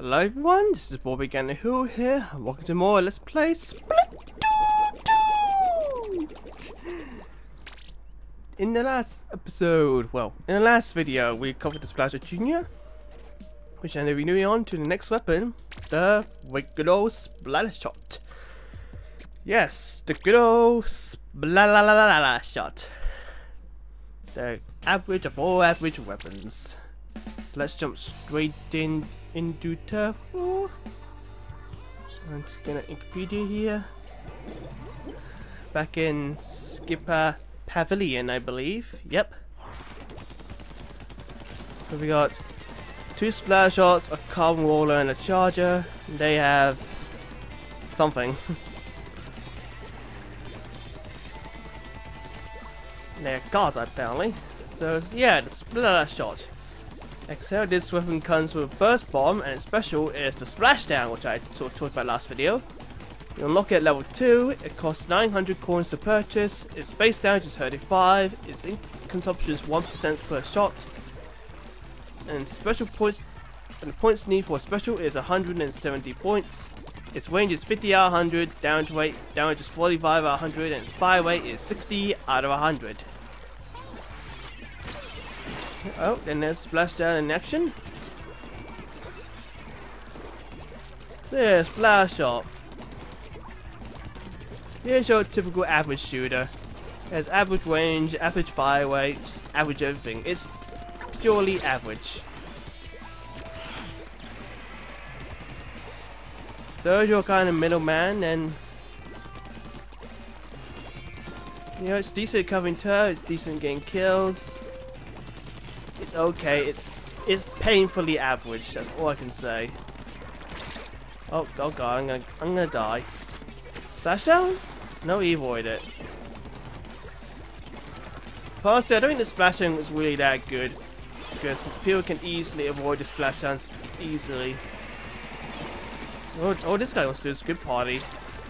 Hello everyone, this is Morby Gana Who here, and welcome to more Let's Play Split In the last episode, well, in the last video, we covered the Splasher Junior, which I'm moving on to the next weapon, the good old Splattershot. Yes, the good old Splattershot. The average of all average weapons. Let's jump straight in into turf war. So I'm just gonna Wikipedia here. Back in Skipper Pavilion, I believe. Yep. So we got two splash shots, a carbon roller, and a charger. They have something. They're cars apparently. So yeah, the splash shot. Except this weapon comes with a burst bomb and its special is the splashdown which I sort of talked about last video. You unlock it at level 2, it costs 900 coins to purchase, its base damage is 35, its consumption is 1% per shot, and special points and the points need for special is 170 points. Its range is 50 out of 100, damage weight damage is 45 out of 100, and its fire rate is 60 out of 100. Oh, then there's Splashdown in action. Yeah, Splash Shot. Here's your typical average shooter. It has average range, average fire rate, average everything. It's purely average. So you're kind of middleman, then you know it's decent covering turrets, it's decent getting kills. It's okay. It's it's painfully average. That's all I can say. Oh, oh god, I'm gonna I'm gonna die. Splashdown? No, he avoided it. Honestly, I don't think the splashdown was really that good. Because people can easily avoid the splashdowns easily. Oh, oh, this guy wants to do a good party.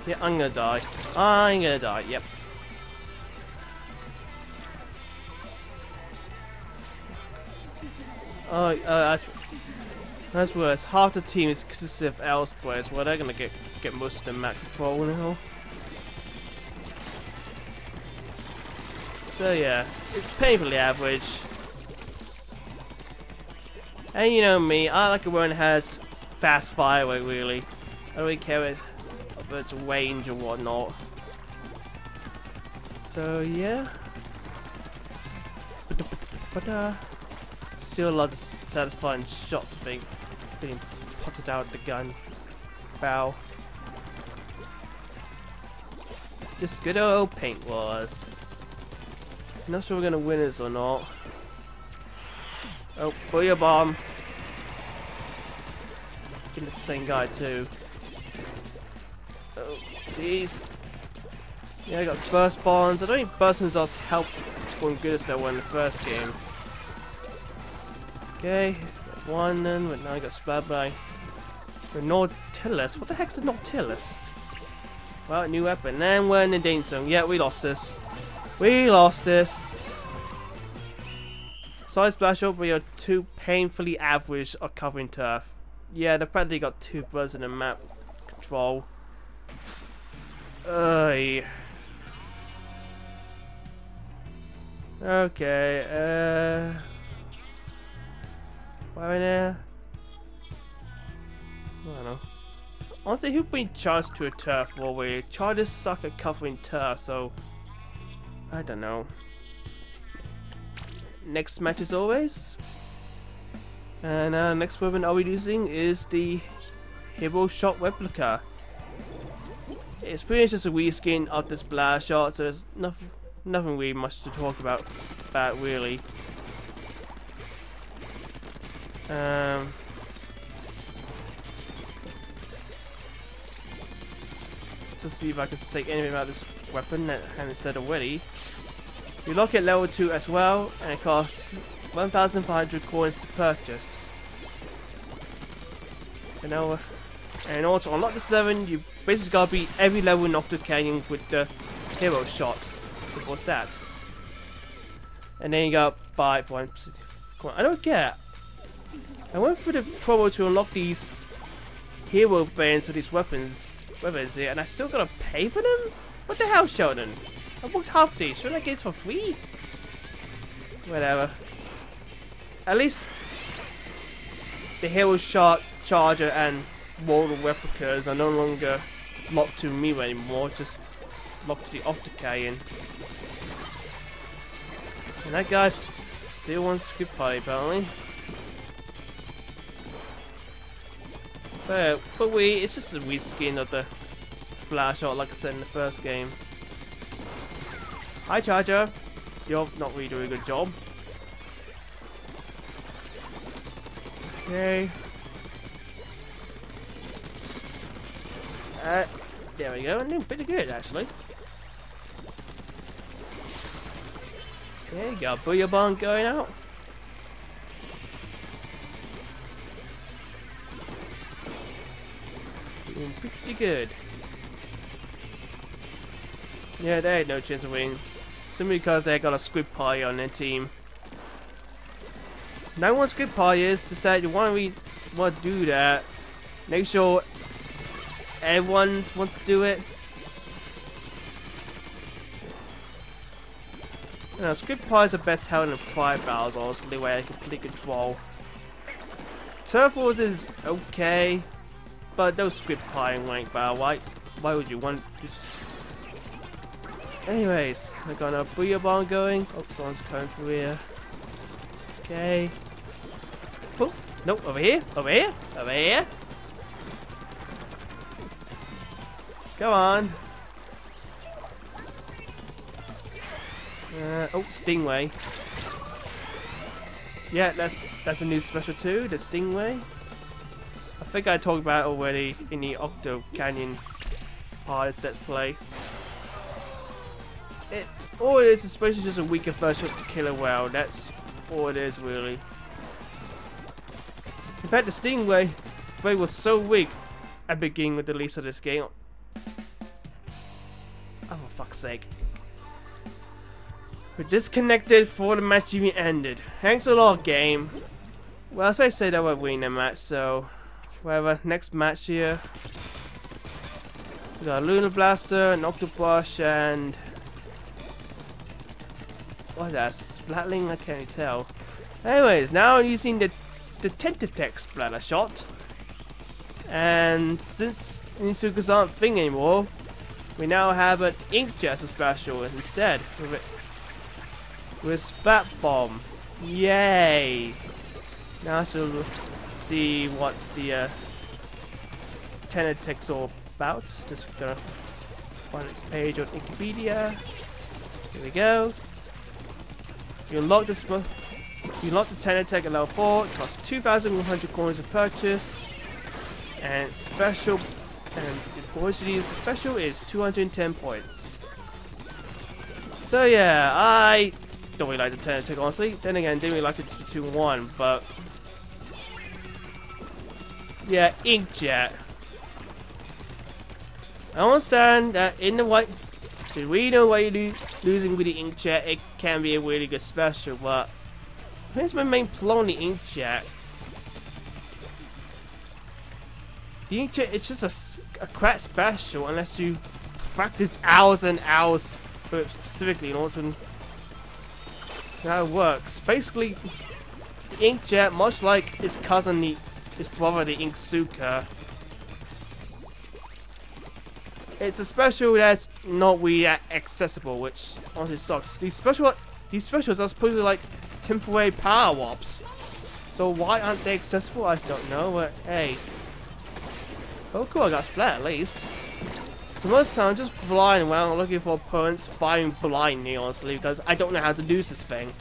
Yeah, I'm gonna die. I'm gonna die, yep. Oh, uh, that's, that's worse. Half the team is consisted of Alice players. Well, they're gonna get get most of the map control now. So yeah, it's painfully average. And you know me, I like a one that has fast fire rate really. I don't really care if it's range or whatnot. So yeah. But, uh, still a lot of satisfying shots being, being potted out of the gun. Bow. Just good old paint wars. Not sure we're gonna win this or not. Oh, booyah bomb. Give the same guy too. Oh, jeez. Yeah, I got burst bombs. I don't think burst bombs help one as they were in the first game. Okay, one then, but now I got splattered by the Nautilus. What the heck's a Nautilus? Well, new weapon. And we're in the danger zone. Yeah, we lost this. We lost this. Side splash we are too painfully average at covering turf. Yeah, they practically got two birds in the map control. Ugh. Okay, uh... Why now? I don't know. Honestly, who been charged to a turf war where charges suck at covering turf, so I don't know. Next match as always. And uh, next weapon I'll be using is the Hero Shot Replica. It's pretty much just a reskin of this blast shot, so there's nothing, nothing really much to talk about that really. Um, to see if I can say anything about this weapon that I haven't said already. You lock it level 2 as well, and it costs 1,500 coins to purchase. And now, and in order to unlock this level, you basically gotta beat every level in Octo Canyon with the hero shot. What's that? And then you got buy for I don't get I went through the trouble to unlock these hero bands for these weapons, weapons here, and I still gotta pay for them? What the hell, Sheldon? I worked half these. Should I get it for free? Whatever. At least the hero shot charger and mortal replicas are no longer locked to me anymore. Just locked to the Octo Canyon. And that guy still wants to play apparently. But, but we, it's just a reskin of the flash art like I said in the first game. Hi Charger, you're not really doing a good job. Okay. Uh, there we go, doing pretty good actually. There you go, Booyah Bomb going out. Doing pretty good. Yeah, they had no chance of winning. Simply because they got a squid pie on their team. Now what squid pie is, just that you want to want to do that. Make sure everyone wants to do it. You know, Squid Pie is the best held in five battles, honestly, where I complete control. Turf Wars is okay, but those Pie in rank battle, why, why would you want just... Anyways, I got a Booyah Bomb going. Oh, someone's coming through here. Okay. Oh, no, over here, over here, over here. Come on. Uh, oh, Stingray. Yeah, that's that's a new special too, the Stingray. I think I talked about already in the Octo Canyon parts let's play. It all it is is just a weaker version of the Killer Wail. That's all it is really. In fact, the Stingray, Ray was so weak at the beginning of the release of this game. Oh, for fuck's sake. We're disconnected before the match even ended. Thanks a lot, game. Well, I say that we're winning the match, so... Whatever, next match here. We got a Luna Blaster, an Octobrush, and... What's that? Splatling? I can't tell. Anyways, now I'm using the, the Tentatek Splattershot. And since Inksukas aren't thing anymore, we now have an Inkjet special instead. With it with Splat Bomb. Yay! Now she'll see what the uh, Tentatek's all about. Just gonna find its page on Wikipedia. Here we go. You unlock this. You unlock the Tentatek at level 4. It costs 2,100 coins to purchase. And special. And the to use special is 210 points. So yeah, I don't really like the Tentatek, honestly. Then again, didn't really like it 2-1, but... Yeah, Inkjet. I understand that in the white... We know why you lo losing with the Inkjet, it can be a really good special, but... Here's my main flaw in the Inkjet. The Inkjet, it's just a, a crap special unless you practice hours and hours for specifically in order to it works. Basically, Inkjet, much like its cousin, the, his brother, the Inksuka, it's a special that's not really accessible, which honestly sucks. These special, these specials are supposed to like temporary power ups. So why aren't they accessible? I don't know, but hey. Oh cool, I got splat at least. So most of the time, I'm just flying around looking for opponents, firing blindly, honestly, because I don't know how to do this thing.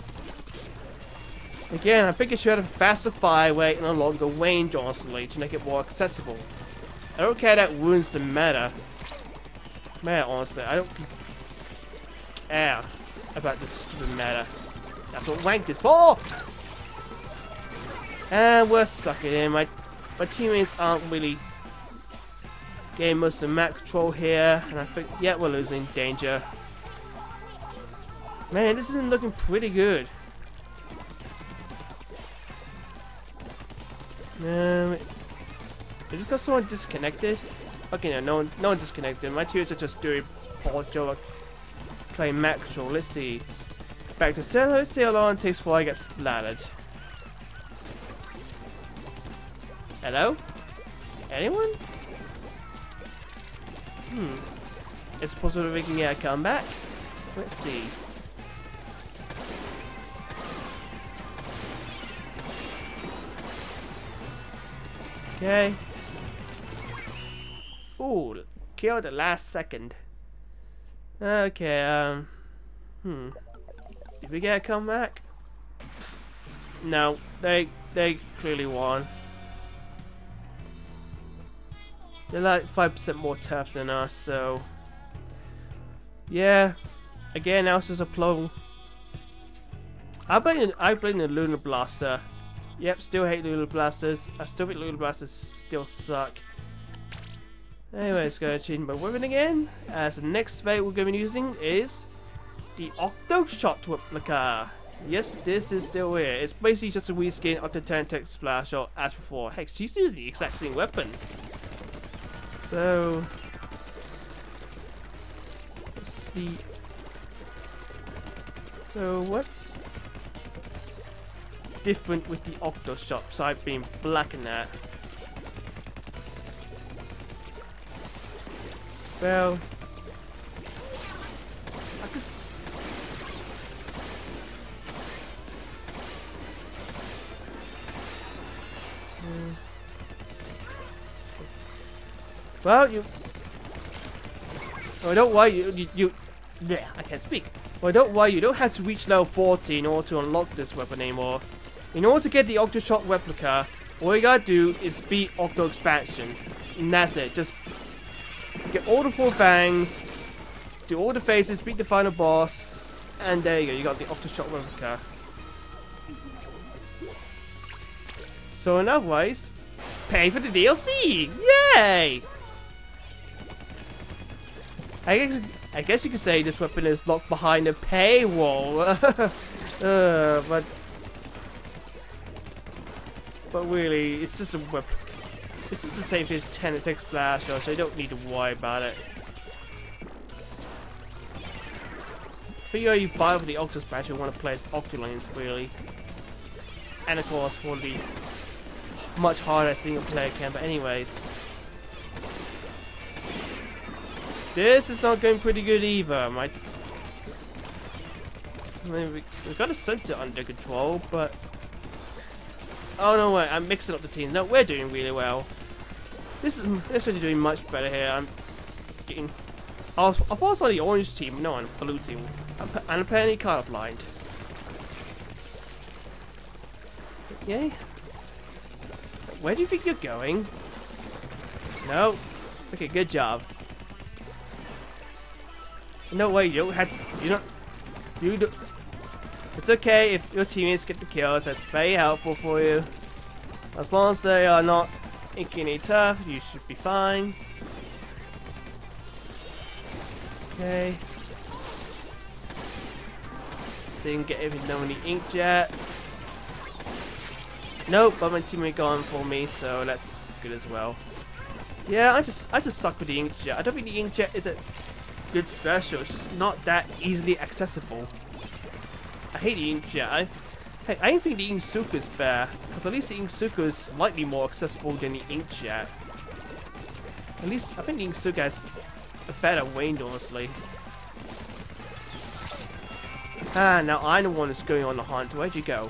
Again, I think it should have a faster fire rate and a longer range, honestly, to make it more accessible. I don't care that ruins the matter. Man, honestly, I don't care about this stupid meta. That's what rank is for! And we're sucking in. My, my teammates aren't really Getting most of the map control here, and I think, yeah, we're losing danger. Man, this isn't looking pretty good. Um, Is it because someone disconnected? Okay, no, no one, no one disconnected. My tears are just doing poor job playing Maxwell. Let's see. Back to Sarah. Let's see how long it takes before I get splattered. Hello? Anyone? Hmm. It's possible we can get a comeback? Let's see. Okay. Ooh, killed the last second. Okay, um... Hmm. Did we get a comeback? No, they they clearly won. They're like 5% more tough than us, so... Yeah. Again, it's just a plum. I blame, I blame the Luna Blaster. Yep, still hate Luna Blasters. I still think Luna Blasters still suck. Anyway, let's go change my weapon again. Uh, as the next spell we're going to be using is the Octo Shot Replica. Yes, this is still here. It's basically just a reskin of the Tentec Splash Shot as before. Heck, she's using the exact same weapon. So, let's see. So, what's different with the Octo Shot besides being black in that? Well, I could. Hmm. Well, you. Oh, don't worry, you, you, you. Yeah, I can't speak. Well, don't worry, you don't have to reach level 14 in order to unlock this weapon anymore. In order to get the Octoshot replica, all you gotta do is beat Octo Expansion. And that's it. Just get all the four thangs, do all the phases, beat the final boss, and there you go, you got the Octoshot replica. So in other pay for the DLC! Yay! I guess, I guess you could say this weapon is locked behind a paywall. uh, but but really, it's just a weapon. It's just the same thing as Tentec Splash, so you don't need to worry about it. Figure you buy for the Octo Splash, you want to play as Octolings, really. And of course, for the much harder single player camp, but anyways. This is not going pretty good either. My, I mean, we, we've got a center under control, but... Oh no, wait, I'm mixing up the teams. No, we're doing really well. This is this is doing much better here. I'm getting... I was, I was on the orange team, no, on the blue team. I'm, I'm apparently colorblind. Okay. Where do you think you're going? No. Okay, good job. No way, you don't have you don't you do it's okay if your teammates get the kills, that's very helpful for you. As long as they are not inking any tough, you should be fine. Okay. Can get even know any inkjet. Nope, but my teammate gone for me, so that's good as well. Yeah, I just I just suck with the inkjet. I don't think the inkjet is a good special. It's just not that easily accessible. I hate the inkjet. I, heck, I even think the Inksuka is fair, because at least the Inksuka is slightly more accessible than the inkjet. At least, I think the Inksuka has a better range, honestly. Ah, now I'm one that's going on the hunt. Where'd you go?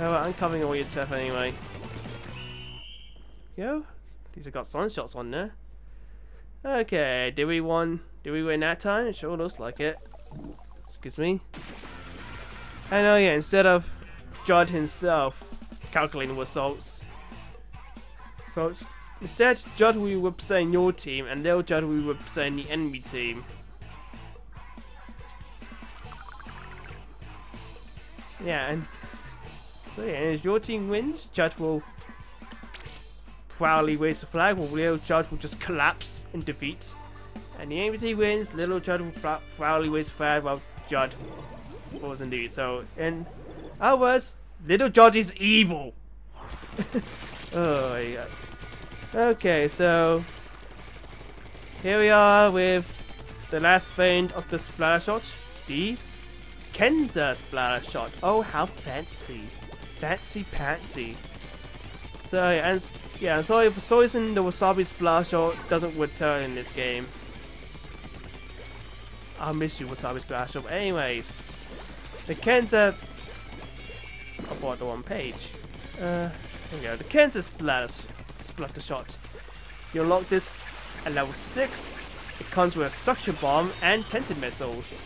Oh, I'm covering all your turf anyway. Go. These have got sunshots on there. Okay, did we won? Did we win that time? It sure looks like it. Excuse me. I know, yeah, instead of Judd himself calculating results. So instead, Judd will be representing your team, and little Judd will be representing the enemy team. Yeah, and so yeah, and if your team wins, Judd will proudly raise the flag, while little Judd will just collapse in defeat. And the enemy team wins, little Judd will proudly raise the flag, while Judd was indeed. So, in other words, Little Judd is evil. Oh, yeah. Okay, so here we are with the last vein of the splatter shot, the Kensa Splattershot. Oh, how fancy. Fancy pantsy. So, and yeah, sorry for some reason the Wasabi splash shot doesn't return in this game. I miss you, Wasabi splash shot. Anyways, the Kensa. I bought the one page. Uh, here we go. The Kensa splatter, splatter shot. You unlock this at level 6. It comes with a suction bomb and Tenta Missiles.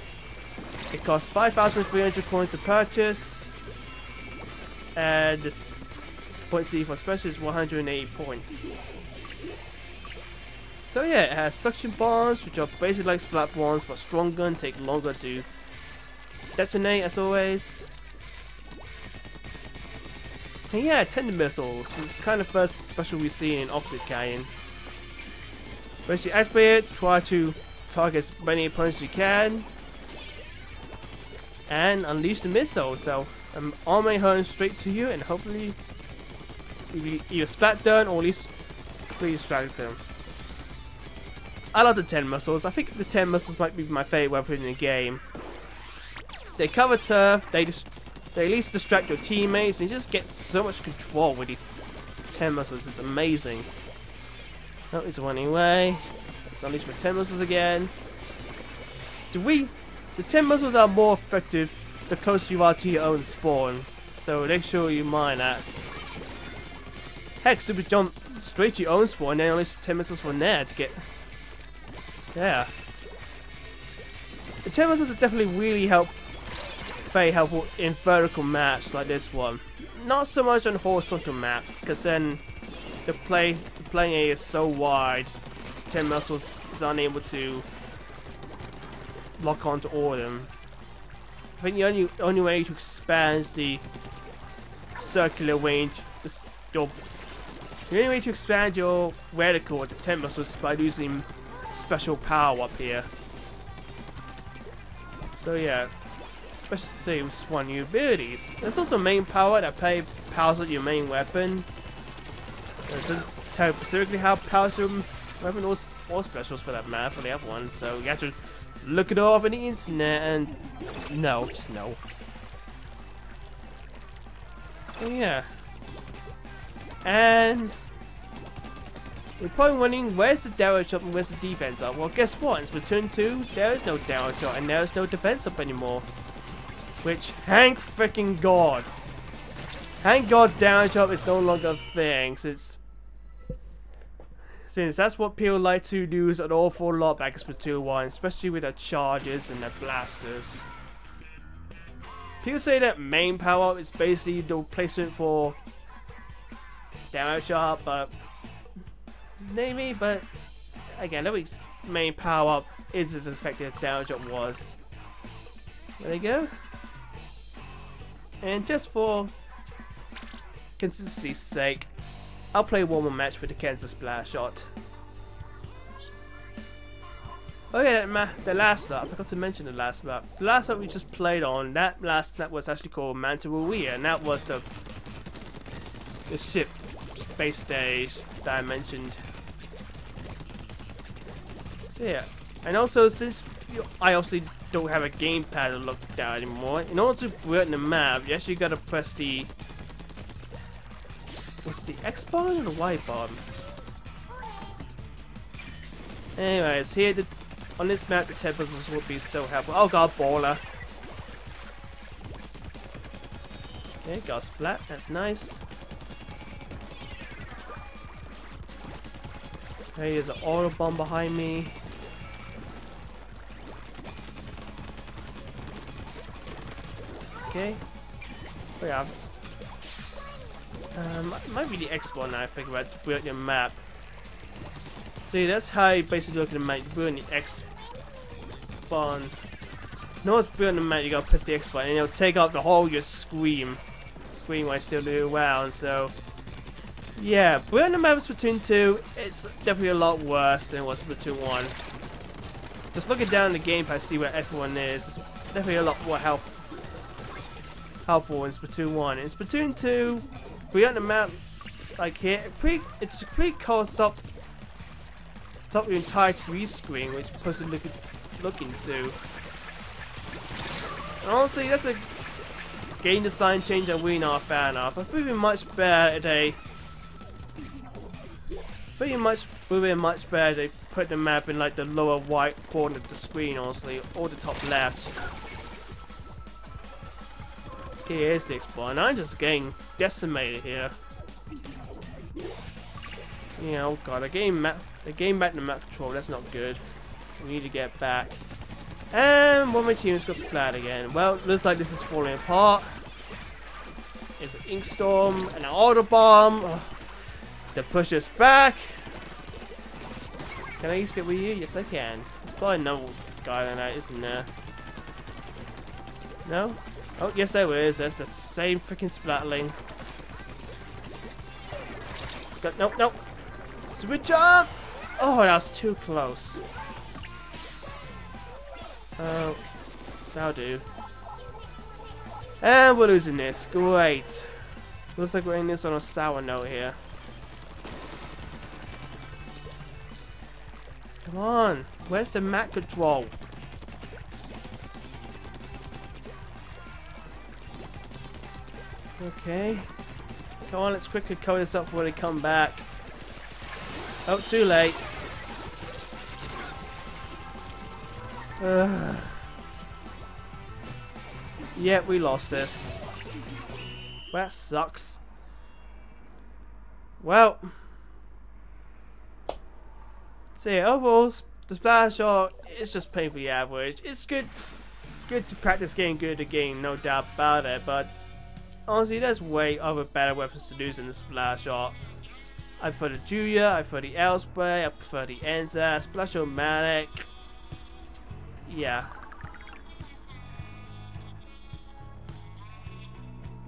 It costs 5,300 coins to purchase. And this points D for special is 180 points. So yeah, it has suction bombs, which are basically like splat bombs, but stronger and take longer to detonate as always. And yeah, Tenta Missiles, which is kind of first special we see in Octo Canyon. Once you activate it, try to target as many opponents as you can. And unleash the missile, so um, arm may hurl straight to you and hopefully you either splat down or at least please distract them. I love the Tenta Missiles. I think the Tenta Missiles might be my favorite weapon in the game. They cover turf, they just they at least distract your teammates and you just get so much control with these Tenta Missiles. It's amazing. Oh, it's running away. Let's unleash my Tenta Missiles again. Do we... The 10 muscles are more effective the closer you are to your own spawn. So make sure you mind that. Heck, super jump straight to your own spawn and then unleash Tenta Missiles from there to get... Yeah. The Tenta Missiles are definitely really help very helpful in vertical maps like this one. Not so much on horizontal maps, because then the play the playing area is so wide, Tenta Missiles is unable to lock onto all of them. I think the only only way to expand the circular range, is your the only way to expand your reticle at the Tenta Missiles is by using special power up here. So yeah, especially with one new abilities. There's also main power that powers up your main weapon. It doesn't tell specifically how powers your weapon or, or specials for that matter for the other one, so you have to look it off on the internet and no, just no. So yeah. And you're probably wondering where's the down shot and where's the defense up? Well guess what? In Splatoon 2, there is no down shot and there is no defense up anymore. Which, thank freaking god. Thank god down shot is no longer a thing since since that's what people like to use an awful lot back in Splatoon 1, especially with their charges and their blasters. People say that main power is basically the replacement for damage shot, but maybe, but again, least main power up is as effective as damage up was. There you go. And just for consistency's sake, I'll play one more match with the Kensa Splash Shot. Oh yeah, the last map, I forgot to mention the last map. The last map we just played on, that last map was actually called Manta Maria, and that was the the ship space stage that I mentioned. So yeah, and also since I obviously don't have a gamepad to look down anymore, in order to work the map, you actually gotta press the it the X button or the Y button? Anyways, here the, on this map the temples would be so helpful. Oh god, baller. Okay, got splat, that's nice. Hey, there's an auto bomb behind me. Okay. Oh yeah, um, might be the X one now I think about to build your map. See, that's how you basically look at the map. You build the X spawn. No one's building the map, you gotta press the X button and it'll take out the whole your scream. Screen while still doing well, and so yeah, building the map of Splatoon 2, it's definitely a lot worse than it was Splatoon 1. Just looking down the gamepad, see where everyone is. It's definitely a lot more help helpful in Splatoon 1. In Splatoon 2, we got the map like here, pretty, it's a pretty close up top your entire TV screen, which you're supposed to look, look into. And honestly, that's a game design change that we're not a fan of. I think it'd be much better if they pretty much would be much better they put the map in like the lower right corner of the screen, honestly, or the top left. Here's the explorer. I'm just getting decimated here. Yeah, oh god, the game map the game back to map control, that's not good. We need to get back. And one of my team's got splat again. Well, looks like this is falling apart. It's an ink storm and an auto bomb. Oh, to push us back. Can I just get with you? Yes, I can. There's probably another guy than that, isn't there? No? Oh, yes, there is. There's the same freaking splatling. Got, nope, nope. Switch up! Oh, that was too close. Oh, that'll do. And we're losing this. Great. Looks like we're in this on a sour note here. Come on. Where's the map control? Okay. Come on, let's quickly cover this up before they come back. Oh, too late. Uh. Yeah, we lost this. Well, that sucks. Well. See, overall, the splash shot is just painfully average. It's good good to practice getting good at the game, no doubt about it, but honestly, there's way other better weapons to use than the splash shot. I prefer the Julia, I prefer the L-Spray, I prefer the Enza, Splash-O-Matic. Yeah.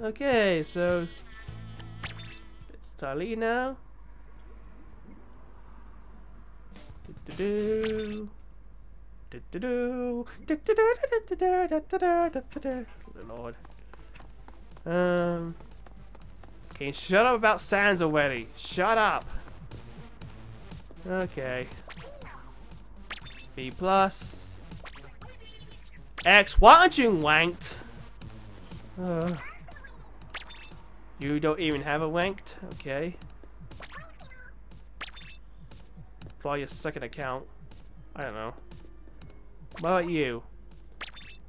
Okay, so it's Tali now. Do do do. Good lord. Um. Okay, shut up about Sans already. Shut up. Okay. B plus. X, why aren't you wanked? Uh, you don't even have a wanked? Okay. Probably your second account. I don't know. What about you?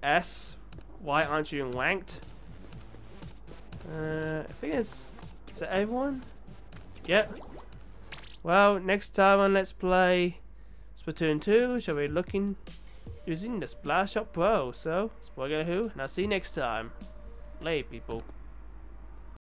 S, why aren't you wanked? Uh, I think it's is that everyone? Yep. Well, next time on Let's Play Splatoon 2, shall be looking using the Splash Up Pro. So, spoiler who, and I'll see you next time. Lay people.